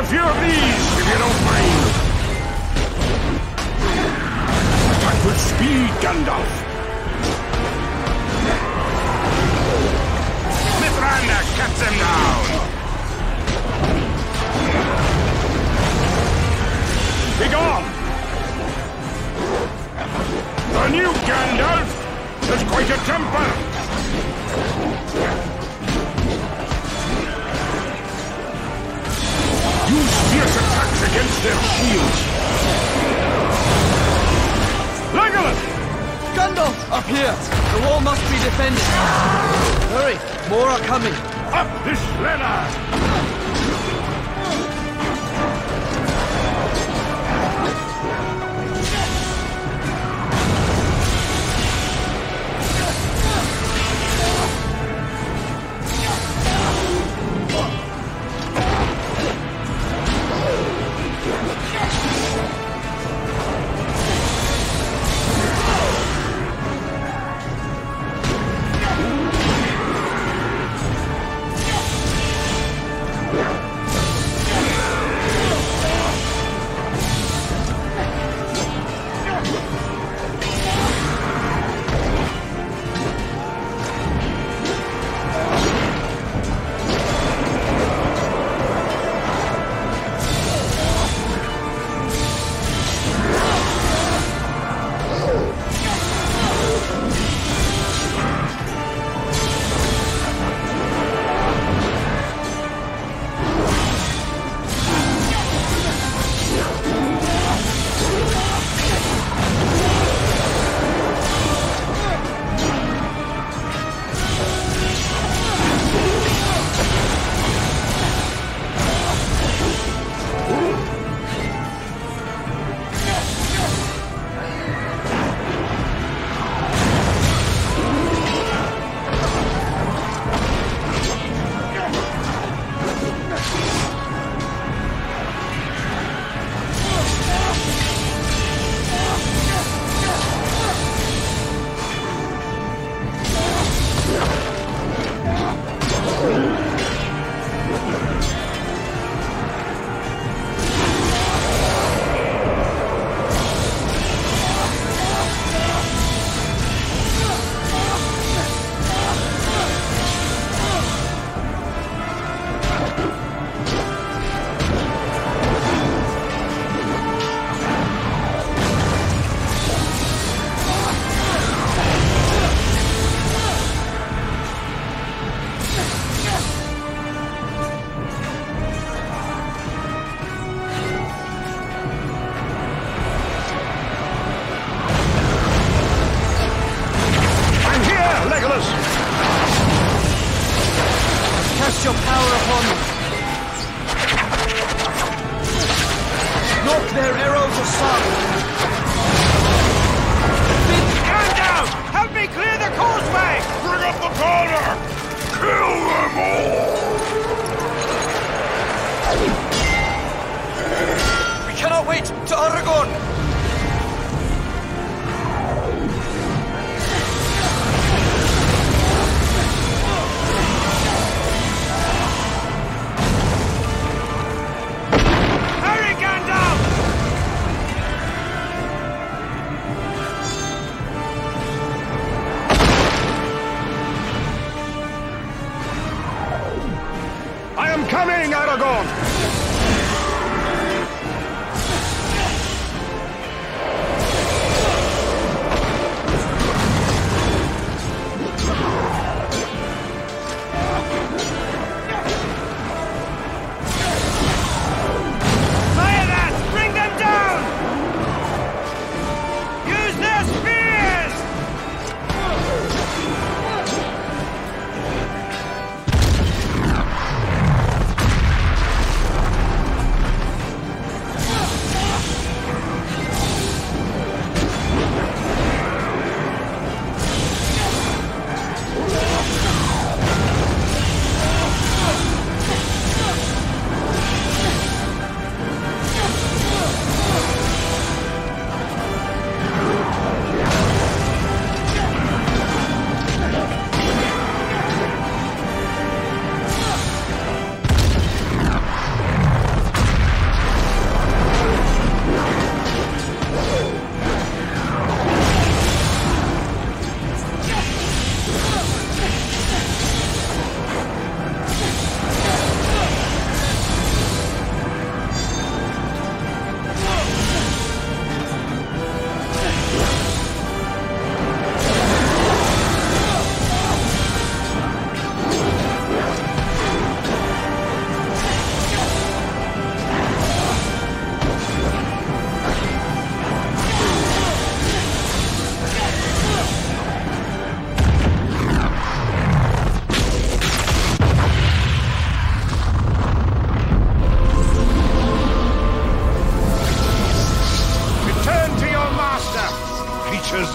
a few of these, if you don't mind. Attack with speed, Gandalf. Mithrandir cuts him down. Begone! The new Gandalf has quite a temper! Use fierce attacks against their shields! Legolas! Gandalf! Up here! The wall must be defended! Hurry! More are coming! Up this ladder! armies. Knock their arrows aside. Stand down! Help me clear the causeway! Bring up the corner! Kill them all! We cannot wait to Aragorn.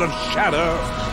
Of Shadow!